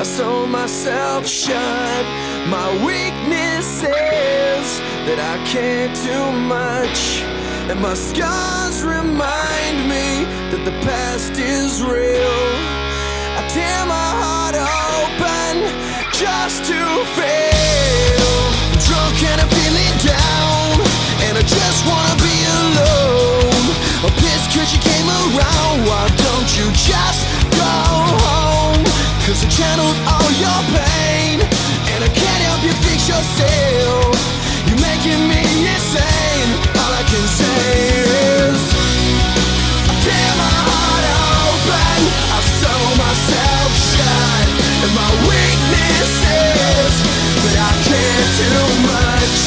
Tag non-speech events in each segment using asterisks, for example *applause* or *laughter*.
I sew myself shut. My weakness is that I can't do much. And my scars remind me that the past is real. I tear my heart open just to fail. I'm drunk and I'm feeling down, and I just wanna be alone. I'm pissed cause you came around. Why don't you just go home? Cause I channeled all your pain, and I can't help you fix yourself. You're making me insane. All I can say is. I tear my heart open, I sew myself shut, and my weakness is that I can't do much,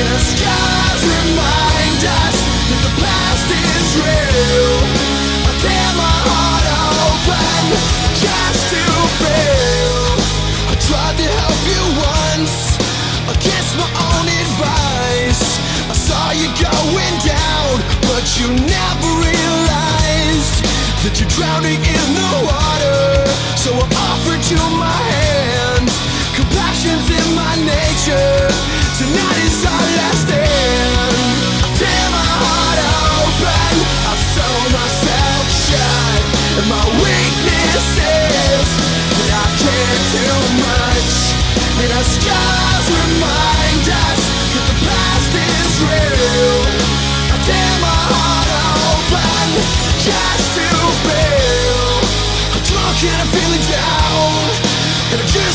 and the scars remind us that the past is real. My own advice. I saw you going down, but you never realized that you're drowning in the water. So I offered you my hand. Compassion's in my nature. Tonight is our last. I tear my heart open. I myself. And my weakness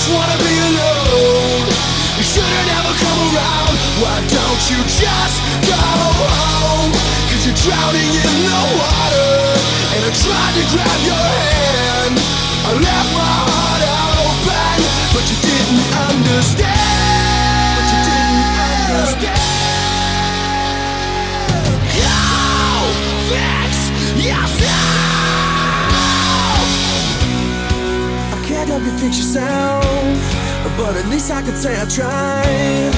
just wanna be alone. You shouldn't ever come around. Why don't you just go home? Cause you're drowning in the water, and I tried to grab your hand. You fix yourself, but at least I could say I tried.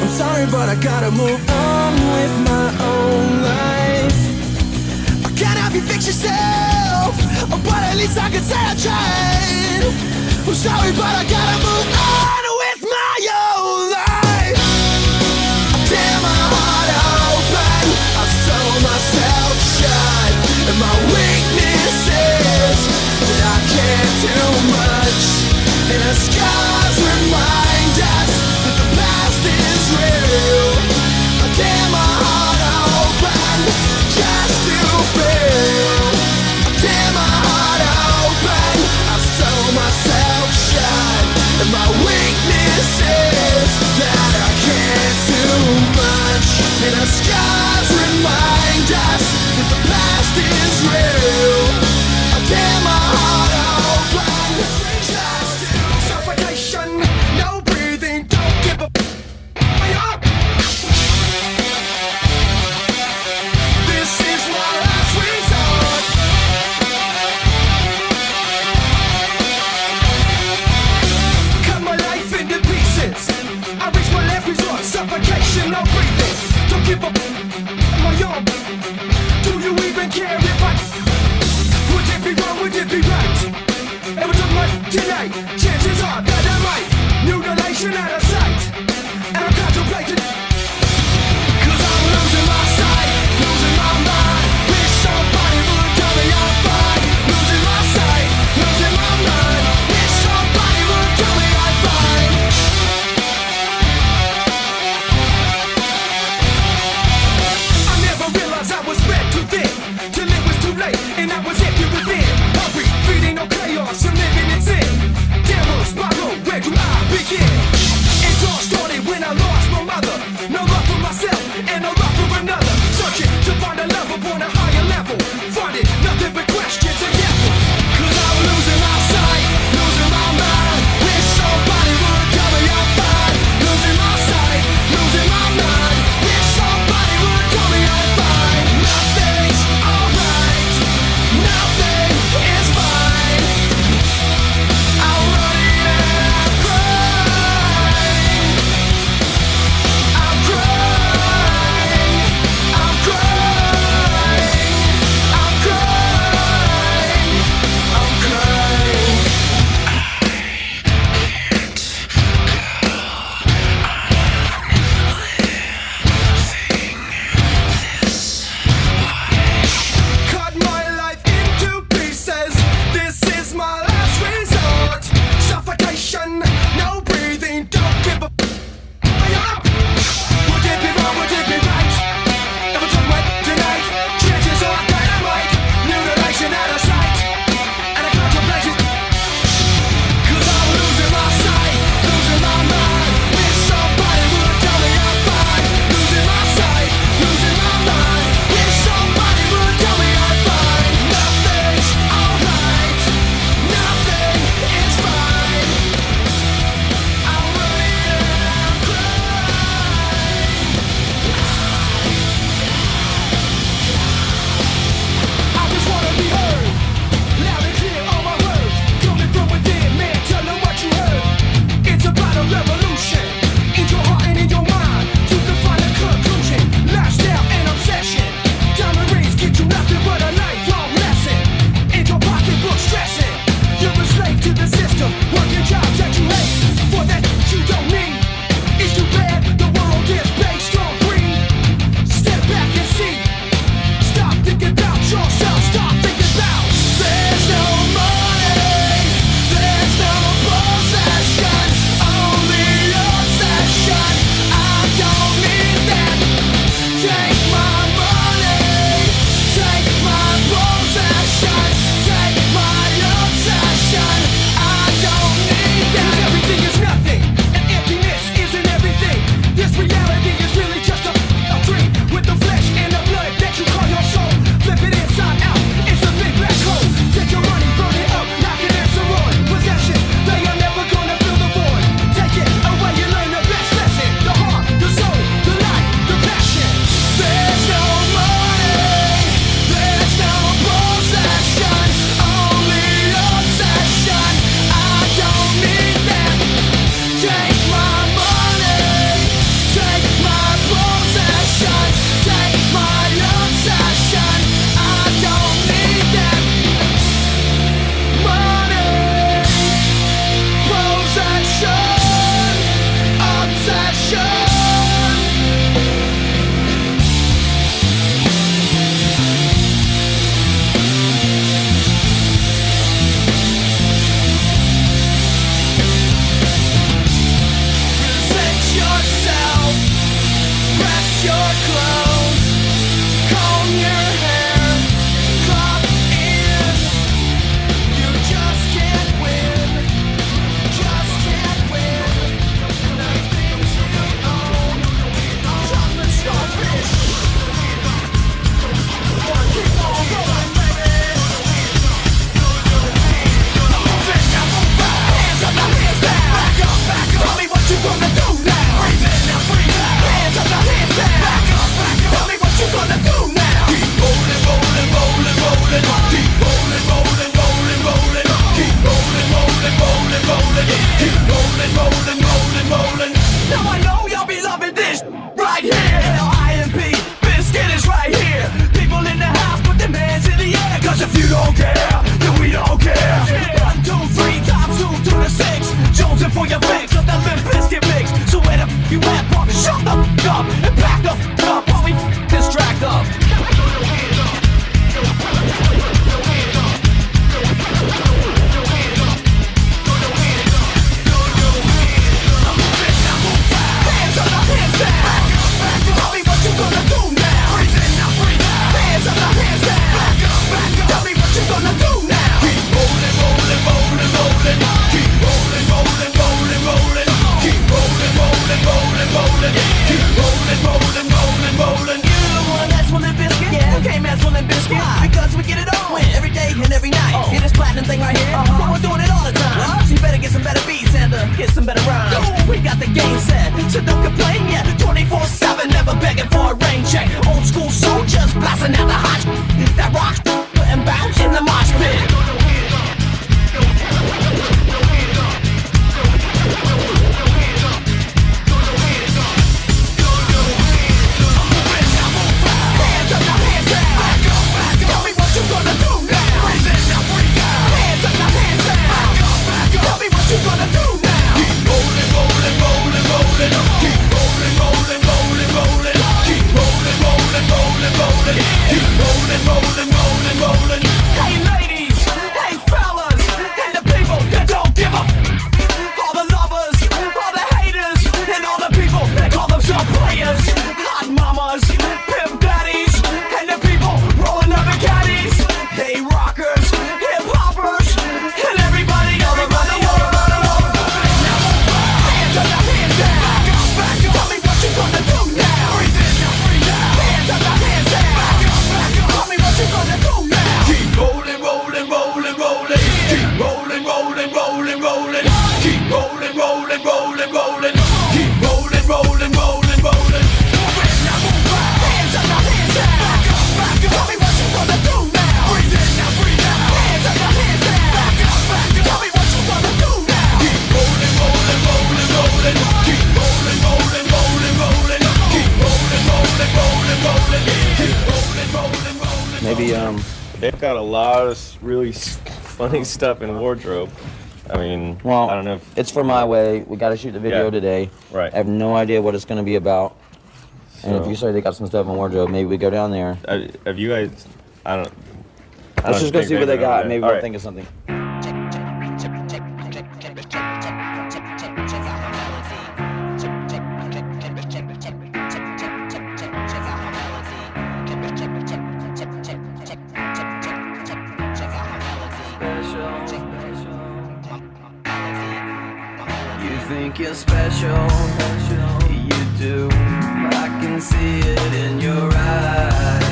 I'm sorry, but I gotta move on with my own life. I can't help you fix yourself, but at least I could say I tried. I'm sorry, but I gotta move on with my own life. I tear my heart open, I sew myself shut, and my weakness I much, real. I tear my heart open just to feel. I tear my heart open, I myself and my weakness is that I can't do much, and the scars remind us that the past is real. That's another hot that rocks. *laughs* stuff in wardrobe. I mean, well, I don't know. If, it's for my way. We got to shoot the video yeah. today. Right. I have no idea what it's going to be about. So. And if you say they got some stuff in wardrobe, maybe we go down there. Uh, have you guys? I don't. I Let's don't just go see what they got. Maybe we'll right. think of something. you're special. You do. I can see it in your eyes.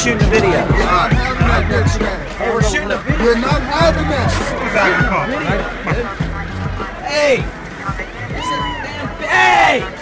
shooting a video. We're not Right. Hey, we're shooting a video. We're not having that. Hey! This is damn. Hey!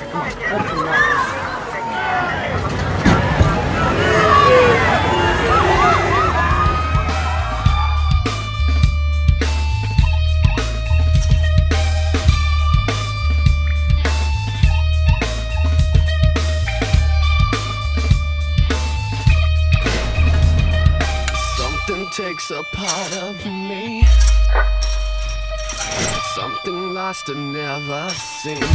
see.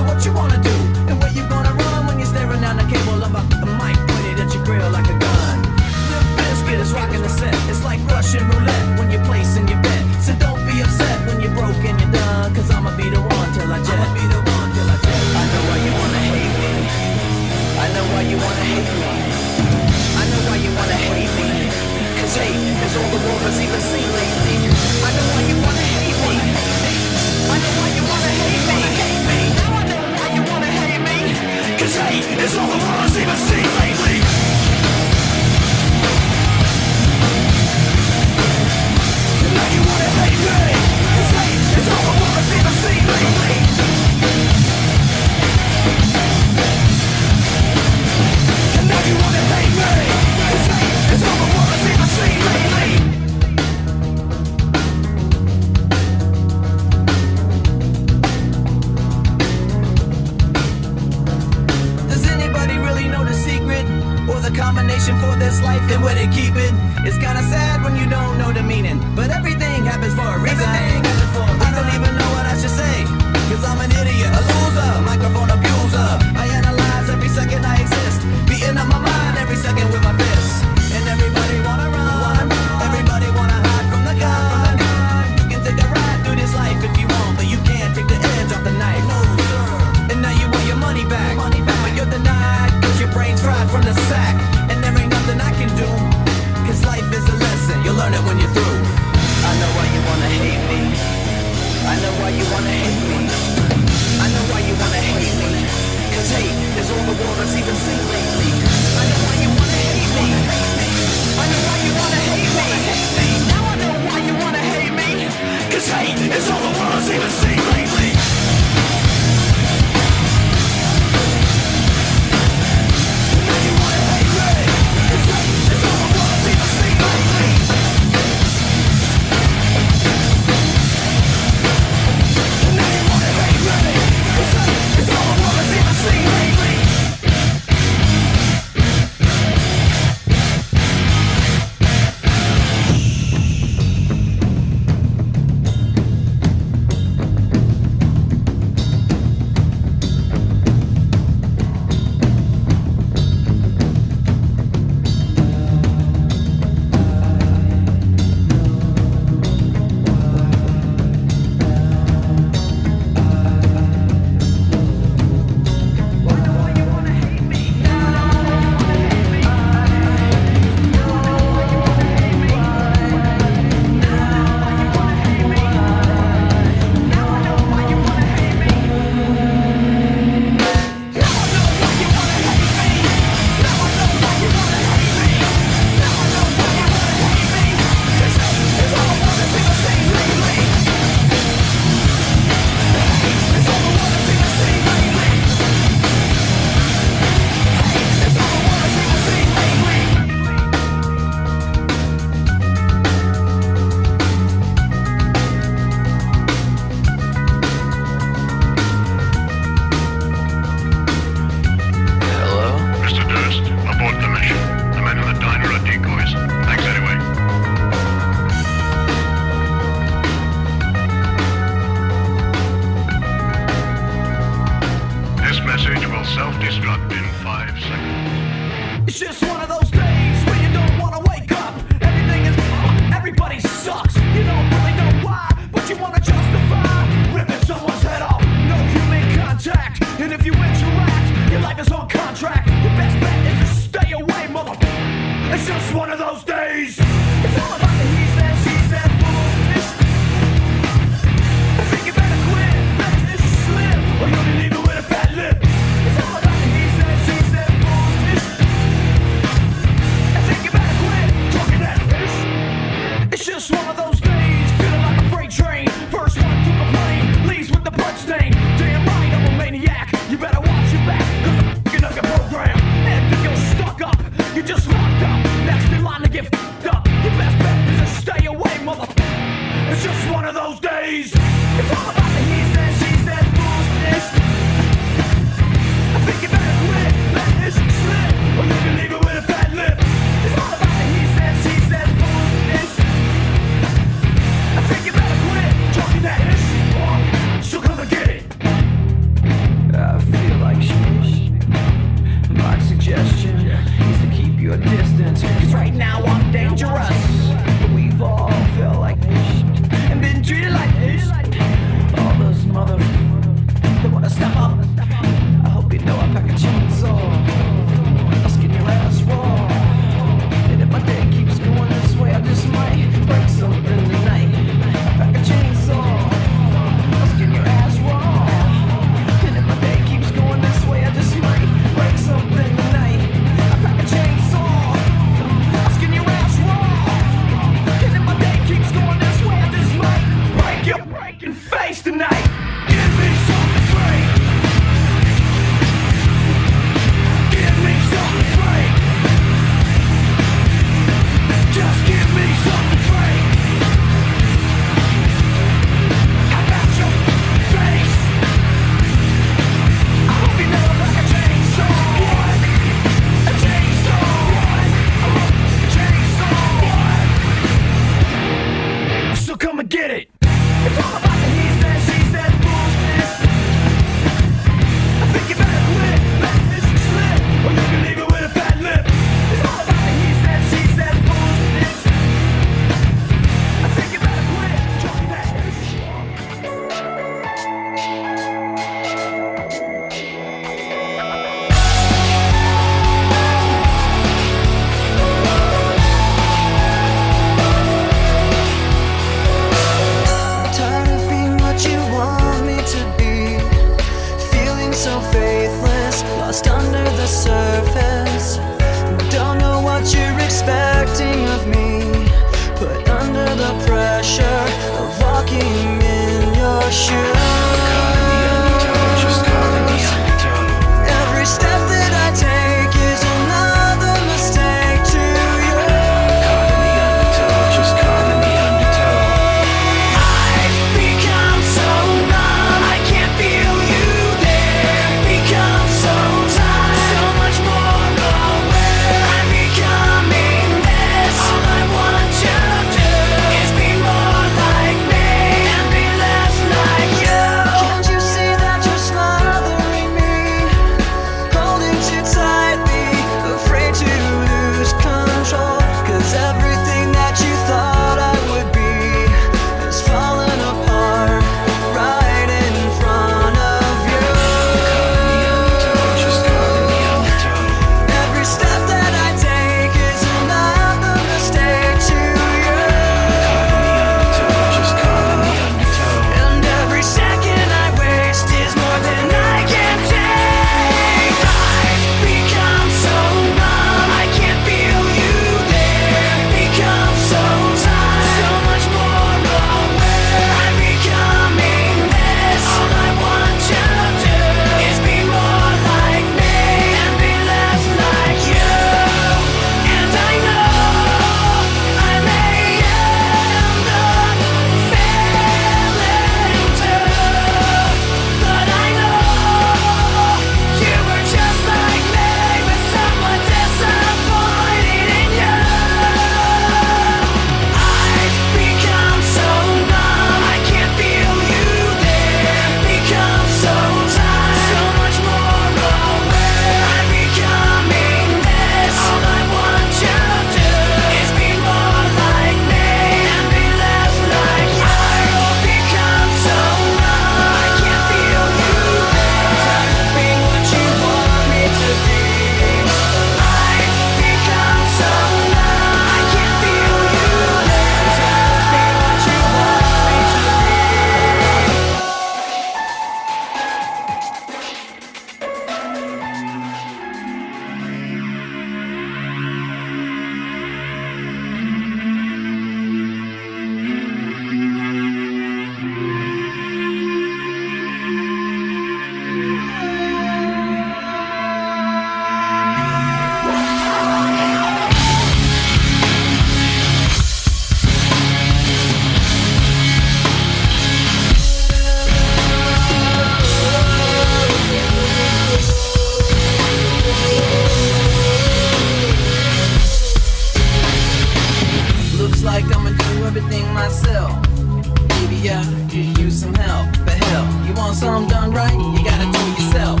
I could use some help. But hell, you want something done right? You gotta do it yourself.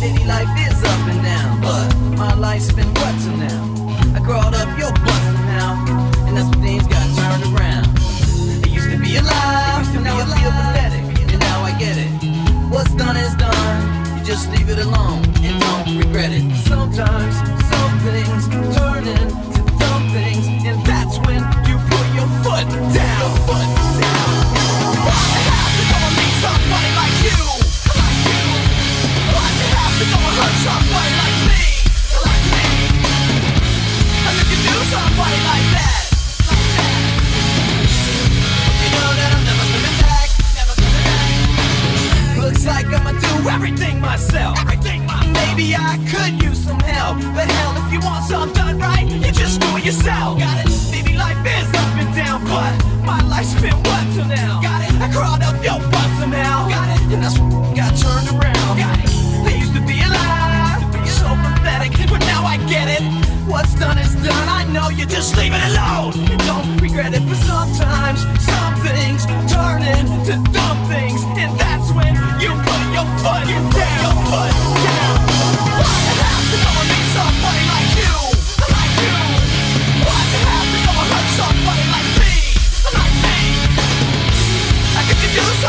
Maybe life is up and down, but my life's been what till now? I crawled up your butt now, and that's when things got turned around. I used to be alive, and now I feel pathetic, and now I get it. What's done is done. You just leave it alone and don't regret it. Sometimes some things turn into dumb things, and that's when down. Meet somebody like you? You. Hurt somebody like me? Like me. Somebody like that? Looks like I'ma do everything myself. Everything myself. Maybe I could use some help. But hell, if you want something done right, you just do it yourself. Got it? Maybe life is down, but my life's been what till now? Got it? I crawled up your butt somehow. Got it? And that's what got turned around. Got it? They used to be alive, so pathetic, but now I get it. What's done is done. I know you just leave it alone. You don't regret it, but sometimes some things turn into dumb things, and that's when you put your foot down. Your foot down. Why you and like you? Like you. Why you have to go and hurt somebody How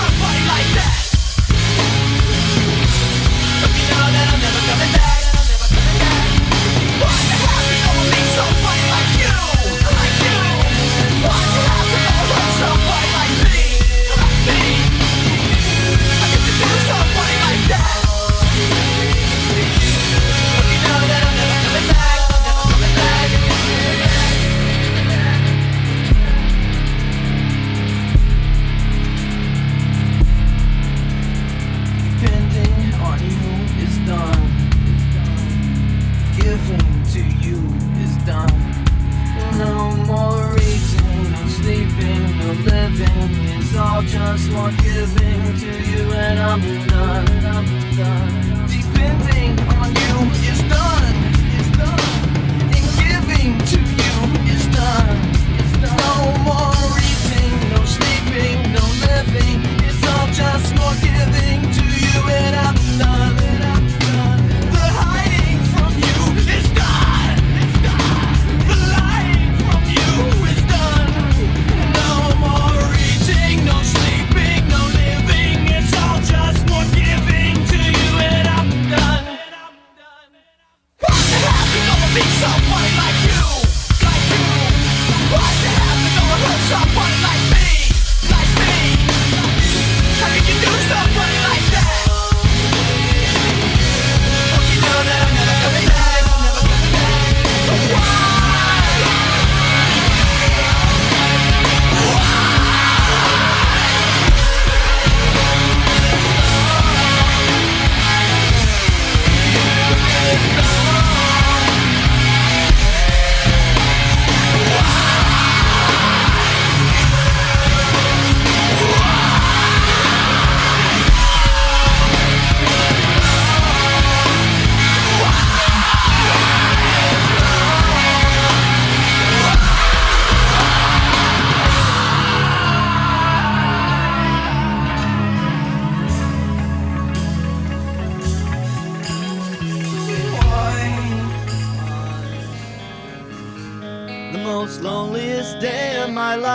most loneliest day of my life.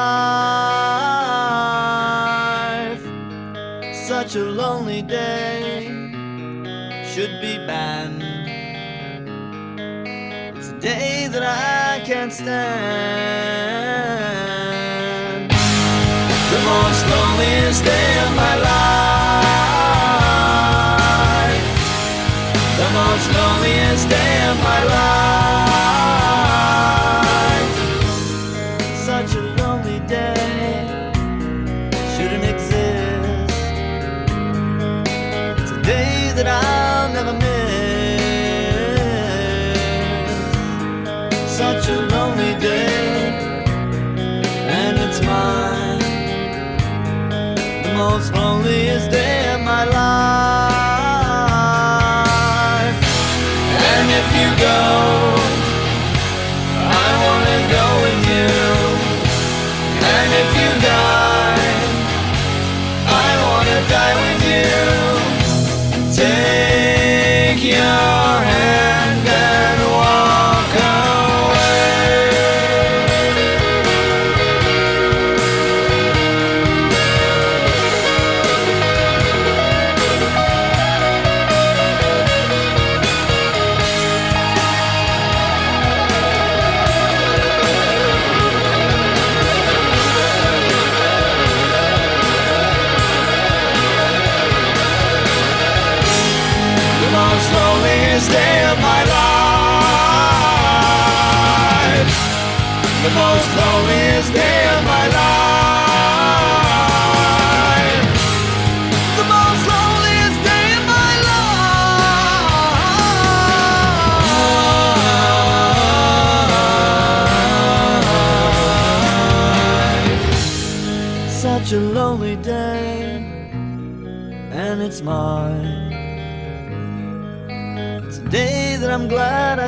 Such a lonely day should be banned. It's a day that I can't stand. The most loneliest day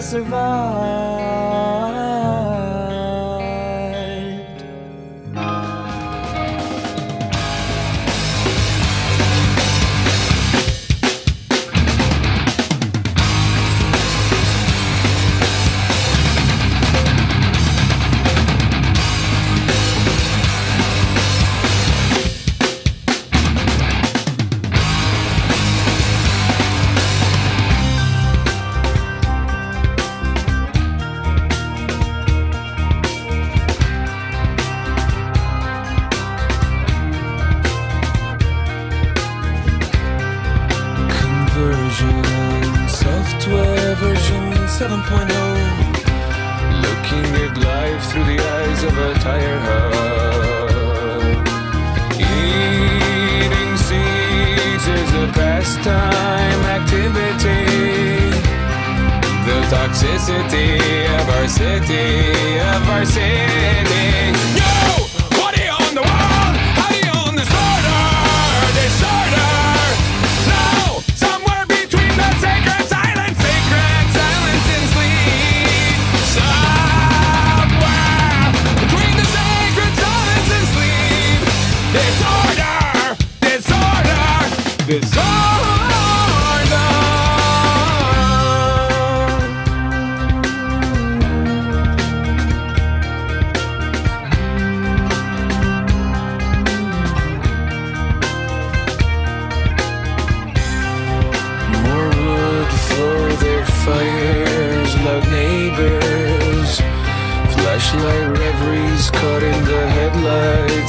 survive.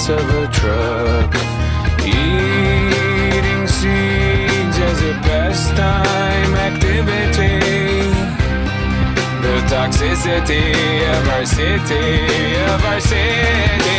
of a truck. Eating seeds as a pastime activity. The toxicity of our city, of our city.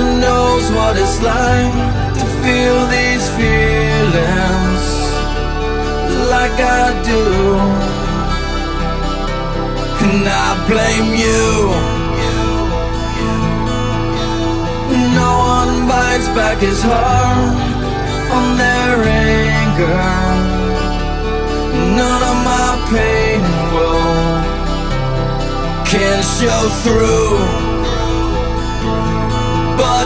One knows what it's like to feel these feelings like I do. And I blame you. No one bites back his heart on their anger. None of my pain can show through.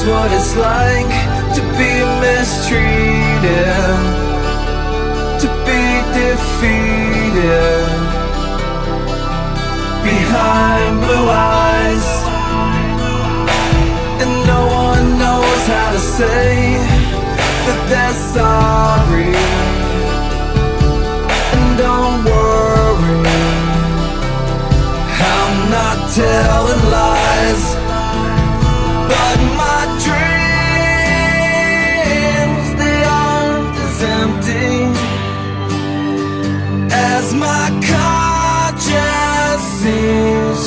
knows what it's like to be mistreated, to be defeated behind blue eyes, and no one knows how to say that they're sorry. And don't worry, I'm not telling lies. My conscience seems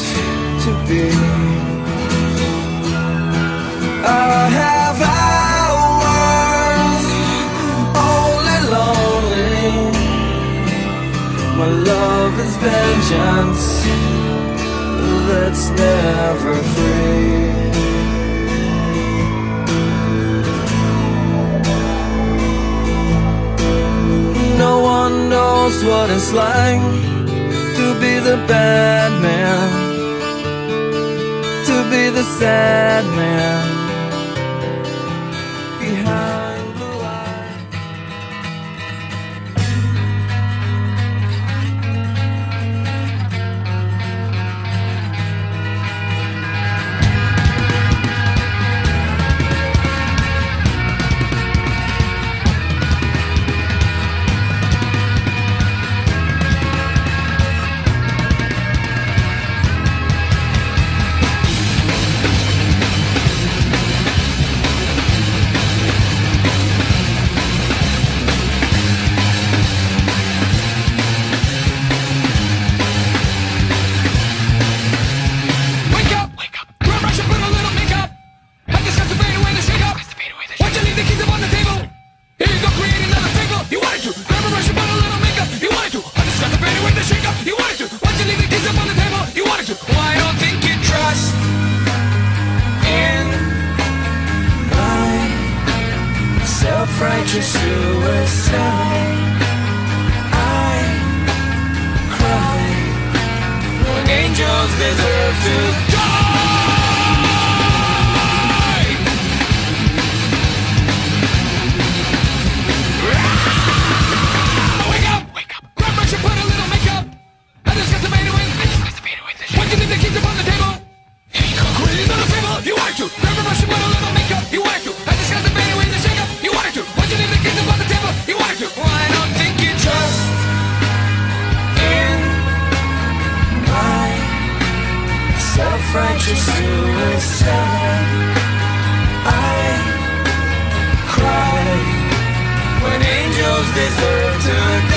to be. I have hours only lonely. My love is vengeance that's never knows what it's like to be the bad man, to be the sad man French suicide. I cry when angels deserve to die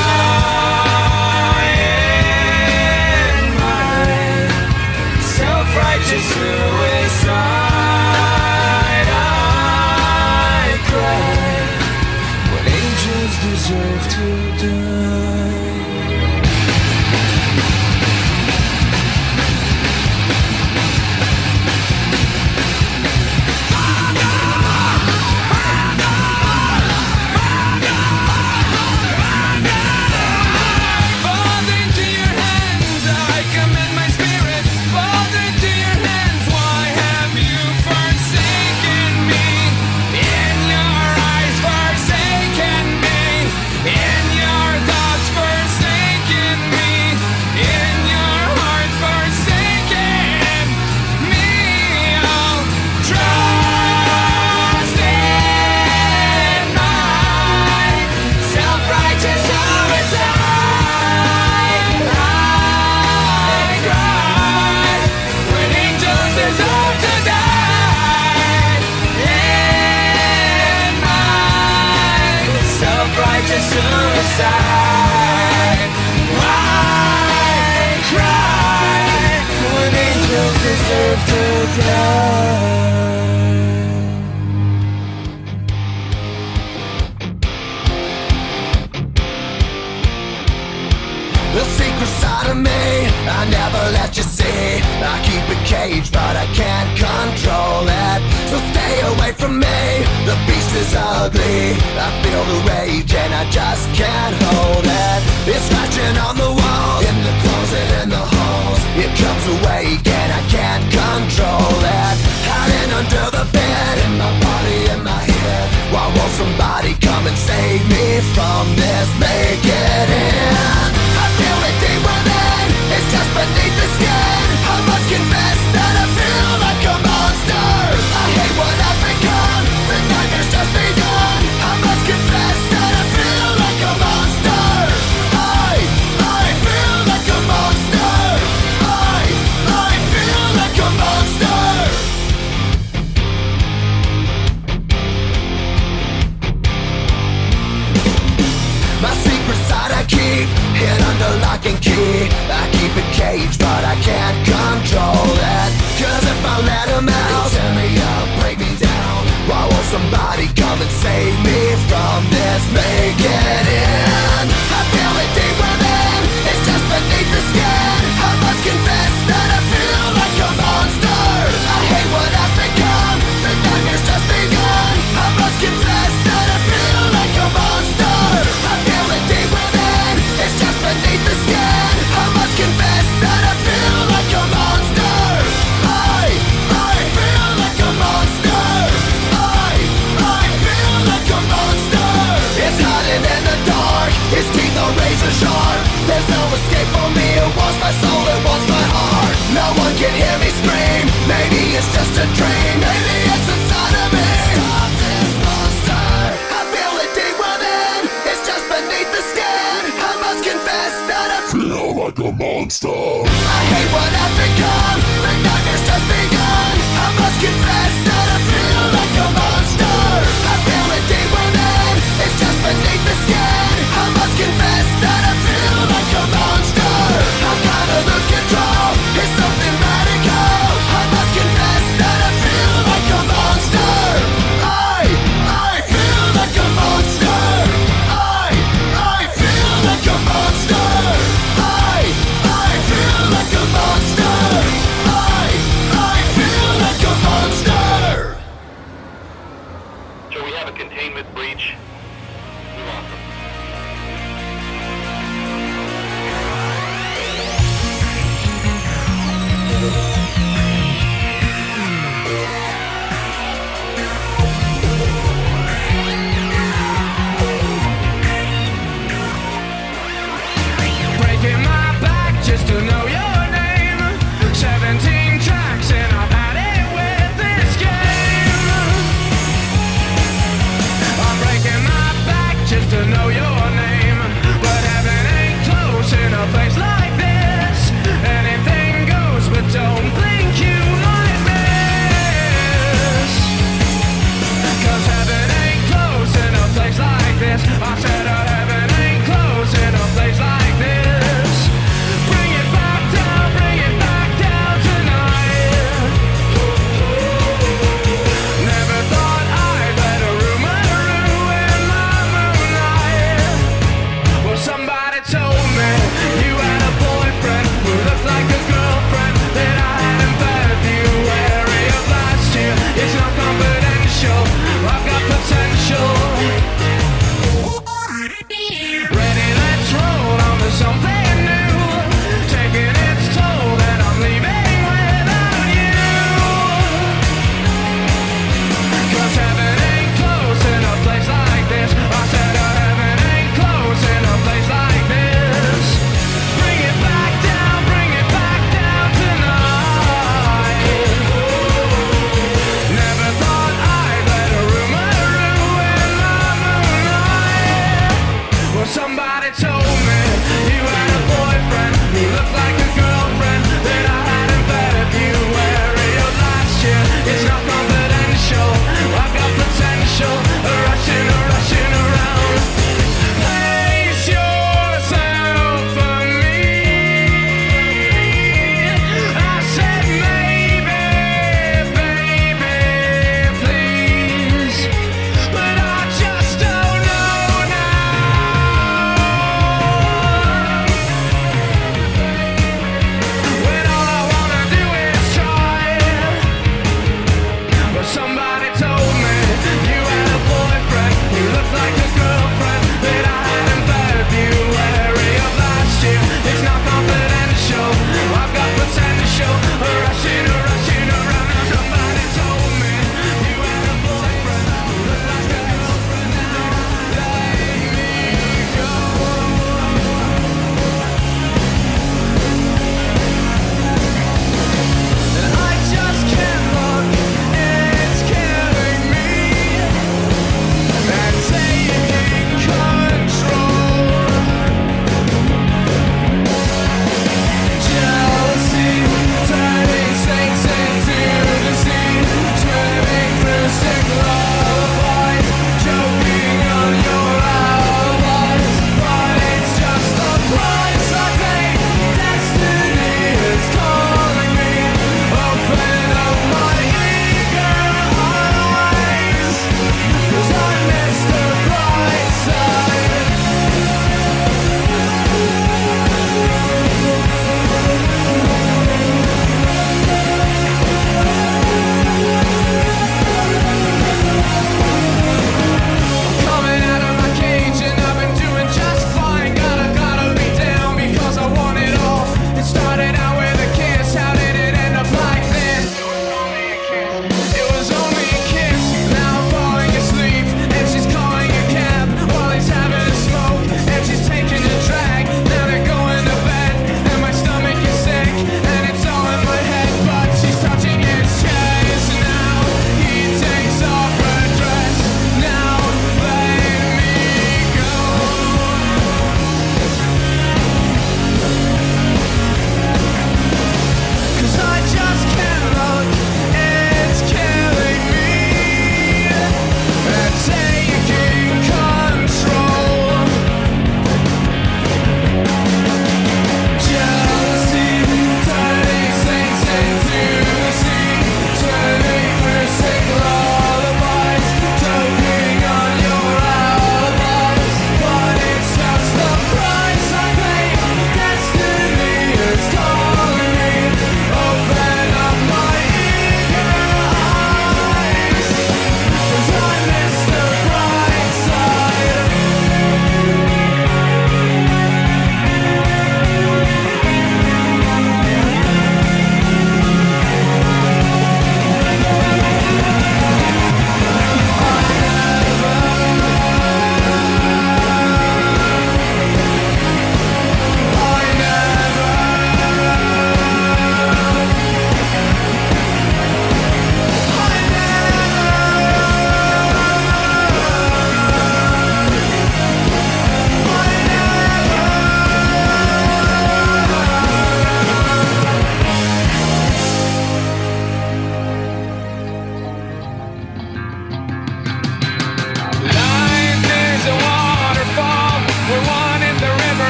Why cry when angels deserve to die? I keep it caged, but I can't control it. So stay away from me. The beast is ugly. I feel the rage and I just can't hold it. It's scratching on the wall.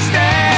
Never